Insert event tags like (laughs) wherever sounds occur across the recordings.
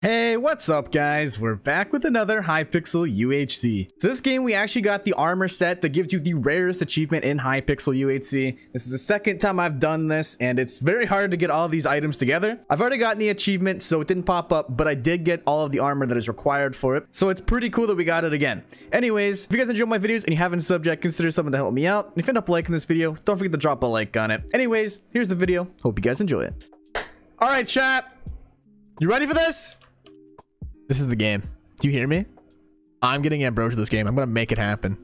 Hey, what's up guys? We're back with another Hypixel UHC. This game we actually got the armor set that gives you the rarest achievement in Hypixel UHC. This is the second time I've done this and it's very hard to get all these items together. I've already gotten the achievement so it didn't pop up, but I did get all of the armor that is required for it. So it's pretty cool that we got it again. Anyways, if you guys enjoy my videos and you haven't subbed yet, consider something to help me out. And if you end up liking this video, don't forget to drop a like on it. Anyways, here's the video. Hope you guys enjoy it. All right, chat. You ready for this? This is the game. Do you hear me? I'm getting Ambrosia this game. I'm gonna make it happen.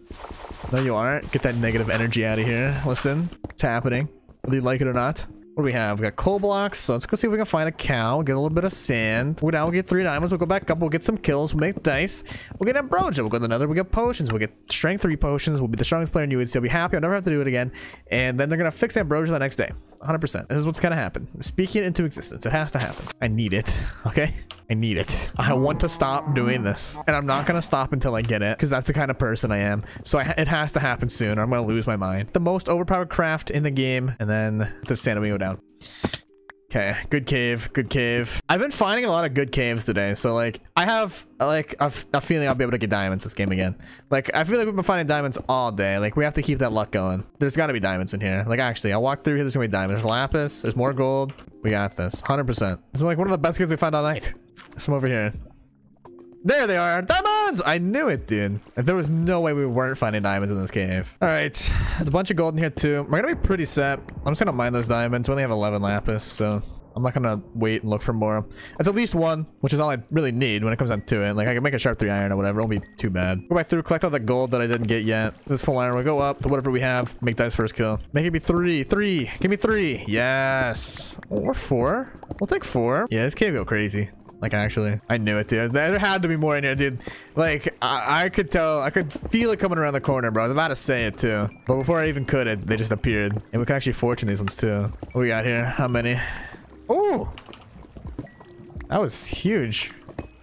No, you aren't. Get that negative energy out of here. Listen, it's happening. Whether you like it or not. What do we have? We got coal blocks. So let's go see if we can find a cow. Get a little bit of sand. We'll now get three diamonds. We'll go back up. We'll get some kills. We'll make dice. We'll get ambrosia. We'll go to another. We get potions. We'll get strength three potions. We'll be the strongest player in UHC. I'll be happy. I'll never have to do it again. And then they're gonna fix ambrosia the next day. 100%. This is what's gonna happen. Speaking it into existence. It has to happen. I need it. (laughs) Okay. I need it. I want to stop doing this. And I'm not going to stop until I get it because that's the kind of person I am. So I, it has to happen soon or I'm going to lose my mind. The most overpowered craft in the game and then the San go down. Okay, good cave, good cave. I've been finding a lot of good caves today, so like I have like a, feeling I'll be able to get diamonds this game again. Like I feel like we've been finding diamonds all day. Like we have to keep that luck going. There's got to be diamonds in here. Like actually, I'll walk through here. There's gonna be diamonds. There's lapis. There's more gold. We got this. 100%. This is like one of the best caves we found all night. Some over here. There they are. Diamonds! I knew it, dude. There was no way we weren't finding diamonds in this cave. All right. There's a bunch of gold in here, too. We're going to be pretty set. I'm just going to mine those diamonds. We only have 11 lapis, so I'm not gonna wait and look for more. It's at least one, which is all I really need when it comes down to it. Like I can make a sharp three iron or whatever. It won't be too bad. Go back through, collect all the gold that I didn't get yet. This full iron will go up to whatever we have. Make dice first kill. Make it be three. Three. Give me three. Yes. Or four. We'll take four. Yeah, this can't go crazy. Like, actually, I knew it, dude. There had to be more in here, dude. Like, I, I could tell, I could feel it coming around the corner, bro. I was about to say it, too. But before I even could, it, they just appeared. And we can actually fortune these ones, too. What we got here? How many? Oh, that was huge.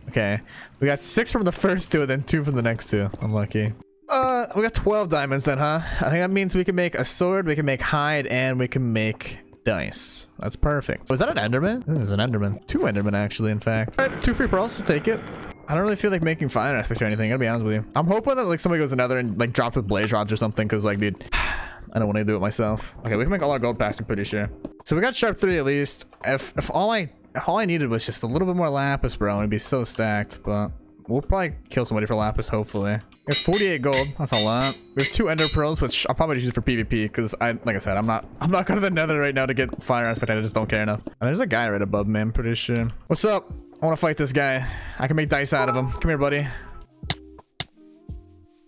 Okay. We got six from the first two and then two from the next two. Unlucky. Uh, we got 12 diamonds then, huh? I think that means we can make a sword, we can make hide, and we can make dice. That's perfect. Was that an enderman? This is an enderman. Two endermen, actually, in fact. All right, two free pearls. We'll take it. I don't really feel like making fire aspects or anything. I'll be honest with you. I'm hoping that like somebody goes another and like drops with blaze rods or something. Cause like, dude, (sighs) I don't want to do it myself. Okay, we can make all our gold packs. I'm pretty sure. So we got sharp three at least. If if all I all I needed was just a little bit more lapis, bro, it'd be so stacked. But we'll probably kill somebody for lapis, hopefully. We have 48 gold. That's a lot. We have two ender pearls, which I'll probably use for PvP because I, like I said, I'm not, I'm not (laughs) going to the Nether right now to get fire aspect. I just don't care enough. And there's a guy right above me. I'm pretty sure. What's up? I want to fight this guy. I can make dice out of him. Come here, buddy.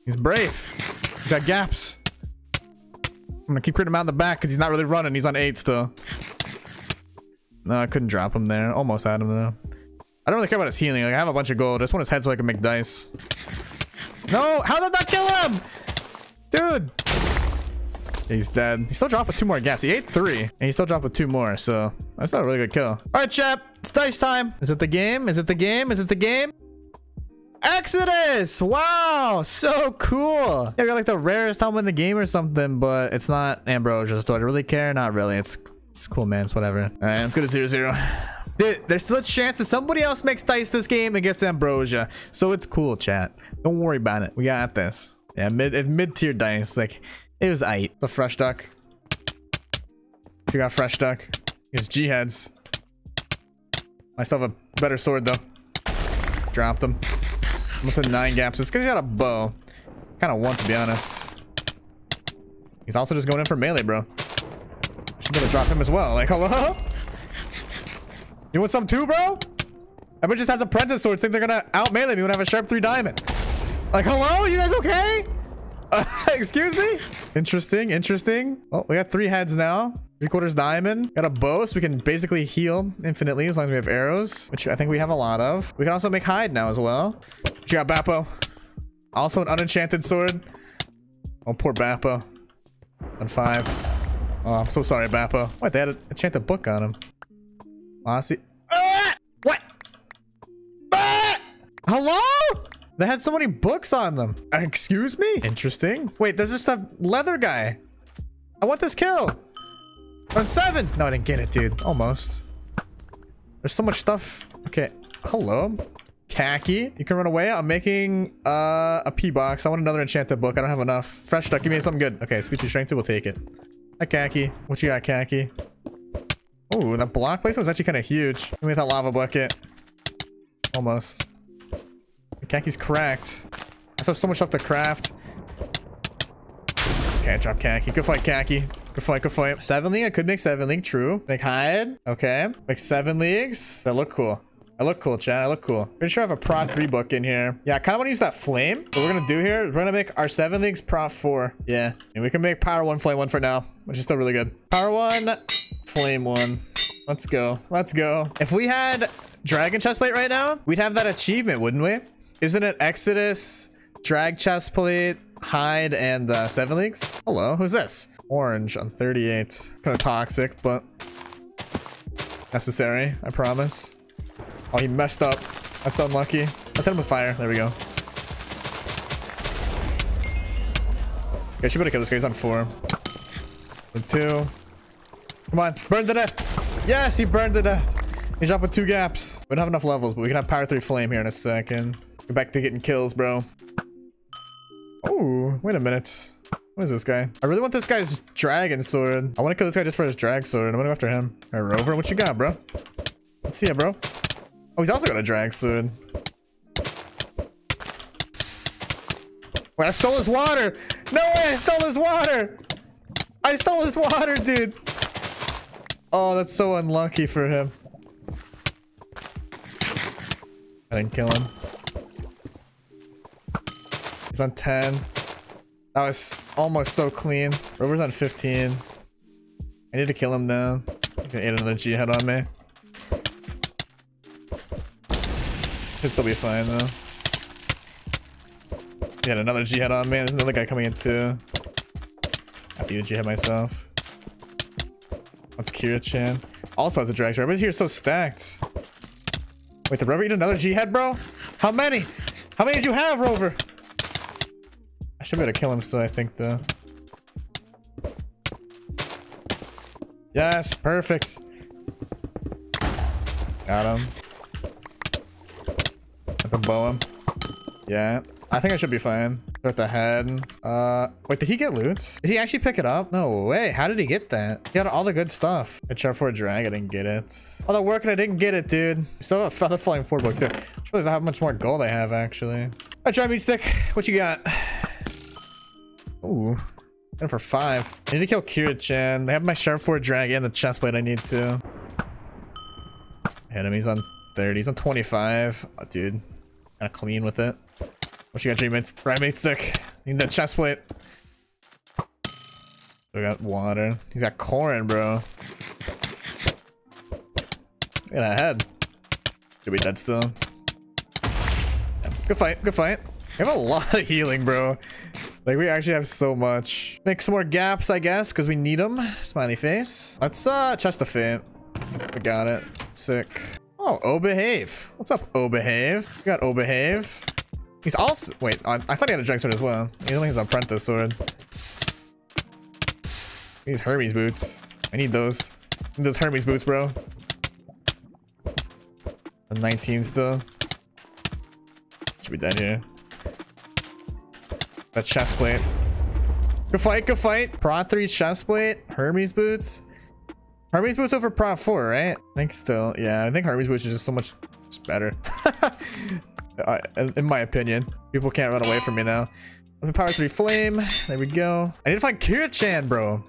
He's brave. He's got gaps. I'm gonna keep critting him out in the back because he's not really running. He's on eight still. No, I couldn't drop him there. Almost had him though. I don't really care about his healing. Like I have a bunch of gold. I just want his head so I can make dice. No, how did that kill him? Dude. He's dead. He still dropped with two more gaps. He ate three, and he still dropped with two more, so that's not a really good kill. All right, chap. It's dice time. Is it the game? Is it the game? Is it the game? Exodus! Wow, so cool. Yeah, we got like the rarest helmet in the game or something, but it's not Ambrosia. So do I really care? Not really. It's it's cool, man. It's whatever. All right, let's go to zero zero. There's still a chance that somebody else makes dice this game and gets Ambrosia. So it's cool, chat. Don't worry about it. We got this. Yeah, mid it's mid-tier dice. Like, it was aight. The fresh duck. You got fresh duck. It's G heads. I still have a better sword though. Drop them. I'm With the nine gaps. It's because he got a bow. Kind of want to be honest. He's also just going in for melee, bro. Should be able to drop him as well. Like, (laughs) hello? You want some too, bro? Everyone just has apprentice swords. Think they're gonna out melee me when I have a sharp three diamond. Like, hello? You guys okay? Uh, (laughs) excuse me? Interesting, interesting. Well, we got three heads now. Three quarters diamond. Got a bow, so we can basically heal infinitely as long as we have arrows, which I think we have a lot of. We can also make hide now as well. But you got Bappo. Also an unenchanted sword. Oh, poor Bappo. On five. Oh, I'm so sorry, Bappo. What? They had an enchanted book on him. Honestly. Ah! What? Ah! Hello? They had so many books on them. Excuse me? Interesting. Wait, there's just a leather guy. I want this kill. On seven. No, I didn't get it, dude. Almost. There's so much stuff. Okay. hello. Khaki. You can run away. I'm making uh, a P box. I want another enchanted book. I don't have enough. Fresh stuff. Give me something good. Okay, speed to strength two. We'll take it. Hi, Khaki. What you got, Khaki? Oh, that block placement was actually kind of huge. Give me that lava bucket. Almost. Khaki's cracked. I still have so much stuff to craft. Okay, drop Khaki. Good fight, Khaki. Good fight, good fight. Seven league? I could make seven league, true. Make hide. Okay. Make seven leagues. That look cool. I look cool, Chad. I look cool. Pretty sure I have a prot 3 book in here. Yeah, I kind of want to use that flame. What we're going to do here is we're going to make our 7 leagues prot 4. Yeah. And we can make power 1, flame 1 for now, which is still really good. Power 1, flame 1. Let's go. Let's go. If we had dragon chestplate right now, we'd have that achievement, wouldn't we? Isn't it Exodus, drag chestplate, hide, and uh, 7 leagues? Hello, who's this? Orange on 38. Kind of toxic, but necessary, I promise. Oh, he messed up. That's unlucky. Let's hit him with fire. There we go. Okay, she better kill this guy. He's on four. Two. Come on. Burn to death. Yes, he burned to death. He dropped with two gaps. We don't have enough levels, but we can have power three flame here in a second. Go back to getting kills, bro. Oh, wait a minute. What is this guy? I really want this guy's dragon sword. I want to kill this guy just for his drag sword. I'm gonna go after him. All right, Rover, what you got, bro? Let's see it, bro. Oh, he's also got a drag sword. Wait, I stole his water! No way, I stole his water! I stole his water, dude! Oh, that's so unlucky for him. I didn't kill him. He's on 10. That was almost so clean. Rover's on 15. I need to kill him now. He's gonna another G-head on me. Should still be fine though. He had another G-head on me. There's another guy coming in too. I have to use G-head myself. That's Kira-chan. Also has a drag Everybody's here so stacked. Wait, the Rover eat another G-head, bro? How many? How many did you have, Rover? I should be able to kill him still, I think, though. Yes, perfect. Got him I can bow him. Yeah. I think I should be fine. With the head. Uh, wait, did he get loot? Did he actually pick it up? No way. How did he get that? He got all the good stuff. I tried for a drag. I didn't get it. All the work and I didn't get it, dude. Still have a feather falling four book too. Shows how much more gold I have actually. I try meat stick. What you got? Ooh. And for five. I need to kill Kira-chan. They have my sharp four drag and the chest plate I need to. Enemies on 30. He's on 25. Oh, dude. Kind of clean with it. What you got, G-Mates? Right, stick. Need that chest plate. We got water. He's got corn, bro. Look at that head. Should be dead still. Yeah. Good fight. Good fight. We have a (laughs) lot of healing, bro. Like, we actually have so much. Make some more gaps, I guess, because we need them. Smiley face. Let's, uh, chest the fate. We got it. Sick. Oh, O-Behave. What's up, O-Behave? Got O-Behave. He's also- wait, I, I, thought he had a drag sword as well. He only has an apprentice sword. These Hermes boots. I need those. I need those Hermes boots, bro. A 19 still. Should be dead here. That's chest plate. Good fight, good fight. Prot 3 chest plate. Hermes boots. Hermes boots over Prot 4, right? I think still. Yeah, I think Hermes boots is just so much better. (laughs) in my opinion. People can't run away from me now. Let me Power 3 Flame. There we go. I need to find Kira-chan, bro.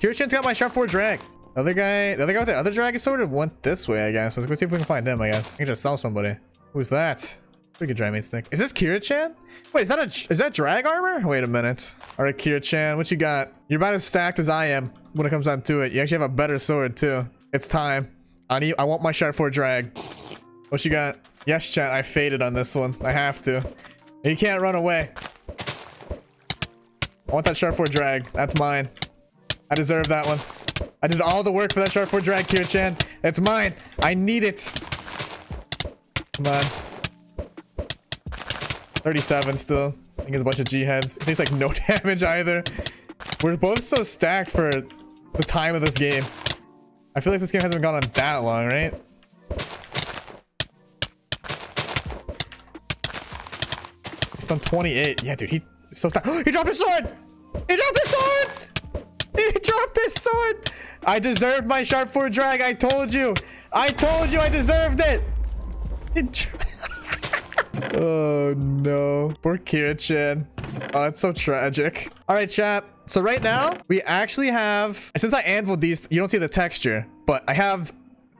Kira-chan's got my Sharp 4 drag. The other guy, the other guy with the other dragon sword went this way, I guess. Let's go see if we can find him, I guess. I can just sell somebody. Who's that? Good dry main stick. Is this Kira-chan? Wait, is that a is that drag armor? Wait a minute. All right, Kira-chan, what you got? You're about as stacked as I am when it comes down to it. You actually have a better sword too. It's time. I need. I want my sharp four drag. What you got? Yes, chat. I faded on this one. I have to. You can't run away. I want that sharp four drag. That's mine. I deserve that one. I did all the work for that sharp four drag, Kira-chan. It's mine. I need it. Come on. 37 still. I think it's a bunch of G heads. It takes like no (laughs) damage either. We're both so stacked for the time of this game. I feel like this game hasn't gone on that long, right? Done 28. Yeah, dude, he so (gasps) he dropped his sword. He dropped his sword. (laughs) He dropped his sword. I deserved my sharp four drag. I told you. I told you I deserved it. (laughs) oh no. Poor Kira-chan. Oh, that's so tragic. All right, chat. So right now, we actually have, since I anvil these, you don't see the texture, but I have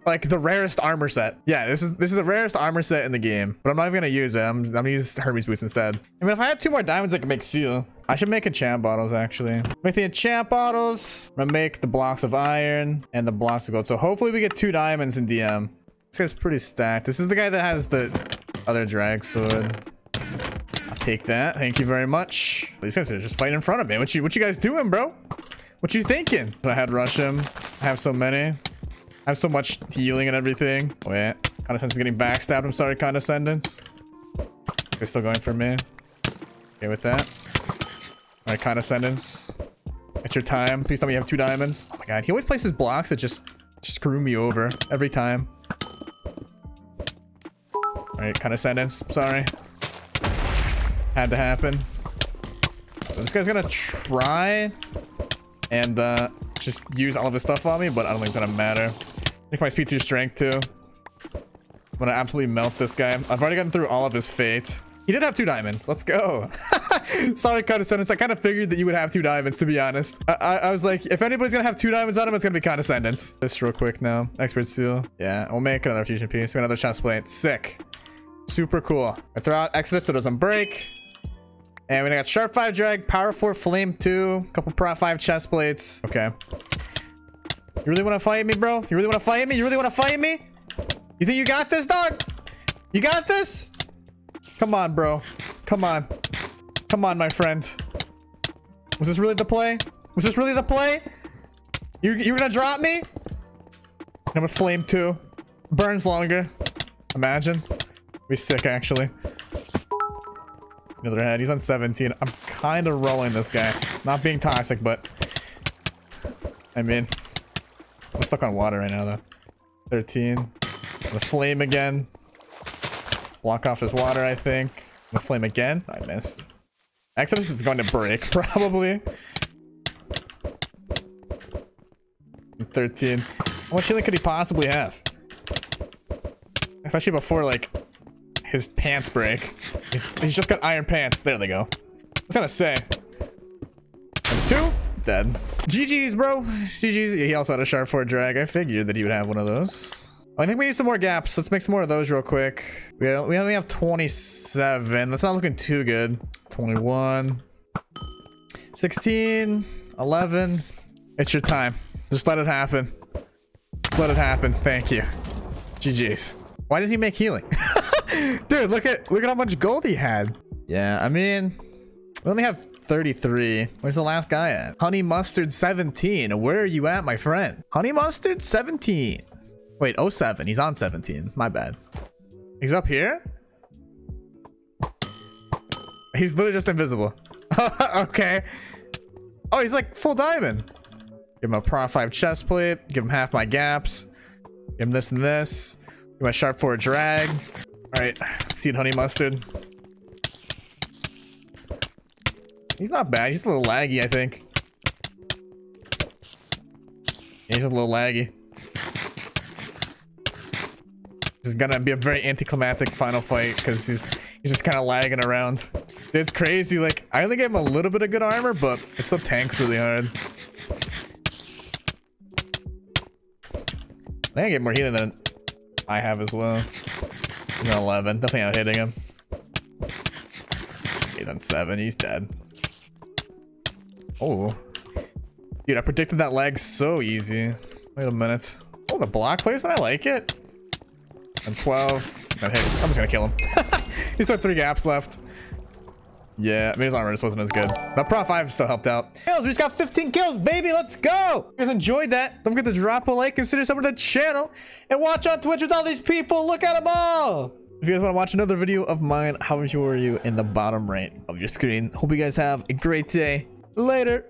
like the rarest armor set. Yeah, this is this is the rarest armor set in the game, but I'm not even gonna use it. I'm, I'm gonna use Hermes boots instead. I mean, if I had two more diamonds, I could make seal. I should make enchant bottles actually. Make the enchant bottles. I'm gonna make the blocks of iron and the blocks of gold. So hopefully we get two diamonds in DM. This guy's pretty stacked. This is the guy that has the other drag sword. I'll take that. Thank you very much. These guys are just fighting in front of me. What you what you guys doing, bro? What you thinking? I had rush him. I have so many. I have so much healing and everything. Wait, Condescendence is getting backstabbed. I'm sorry, Condescendence. They're still going for me. Okay with that. All right, Condescendence. It's your time. Please tell me you have two diamonds. Oh my god, he always places blocks that just, screw me over every time. All right, Condescendence. Sorry. Had to happen. This guy's gonna try and uh, just use all of his stuff on me, but I don't think it's gonna matter. Make my speed 2 strength too. I'm gonna absolutely melt this guy. I've already gotten through all of his fate. He did have two diamonds. Let's go. (laughs) Sorry, Condescendence. I kind of figured that you would have two diamonds, to be honest. I, I, I, was like, if anybody's gonna have two diamonds on him, it's gonna be Condescendence. This real quick now. Expert Seal. Yeah, we'll make another fusion piece. We another chest plate. Sick. Super cool. I throw out Exodus so it doesn't break. And we got Sharp 5 Drag, Power 4 Flame 2, couple Prot 5 chest plates. Okay. You really want to fight me, bro? You really want to fight me? You really want to fight me? You think you got this, dog? You got this? Come on, bro. Come on. Come on, my friend. Was this really the play? Was this really the play? You you gonna drop me? I'm gonna flame too. Burns longer. Imagine. Be sick actually. Another head. He's on 17. I'm kind of rolling this guy. Not being toxic, but I mean. I'm stuck on water right now, though. 13. The flame again. Block off his water, I think. The flame again. I missed. Exodus is going to break, (laughs) probably. 13. How much healing could he possibly have? Especially before, like, his pants break. He's, he's just got iron pants. There they go. I was gonna say. Two dead. GG's, bro. GG's. He also had a sharp 4 drag. I figured that he would have one of those. I think we need some more gaps. Let's make some more of those real quick. We, we only have 27. That's not looking too good. 21. 16. 11. It's your time. Just let it happen. Just let it happen. Thank you. GG's. Why did he make healing? (laughs) Dude, look at look at how much gold he had. Yeah, I mean, we only have 33. Where's the last guy at? Honey Mustard 17. Where are you at, my friend? Honey Mustard 17. Wait, 07. He's on 17. My bad. He's up here? He's literally just invisible. (laughs) okay. Oh, he's like full diamond. Give him a Pro 5 chest plate. Give him half my gaps. Give him this and this. Give him a Sharp 4 drag. Alright, seed honey mustard. He's not bad. He's a little laggy, I think. He's a little laggy. This is gonna be a very anticlimactic final fight because he's he's just kind of lagging around. It's crazy. Like I only gave him a little bit of good armor, but it still tanks really hard. I think I get more healing than I have as well. He's 11. Definitely out hitting him. He's on 7. He's dead. Oh. Dude, I predicted that lag so easy. Wait a minute. Oh, the block placement, I like it. And 12. hit. I'm just gonna kill him. (laughs) He's got three gaps left. Yeah, I mean, his armor just wasn't as good. But Pro 5 still helped out. Kills, we just got 15 kills, baby. Let's go. If you guys enjoyed that, don't forget to drop a like, consider subbing to the channel, and watch on Twitch with all these people. Look at them all. If you guys want to watch another video of mine, how sure are you in the bottom right of your screen? Hope you guys have a great day. Later.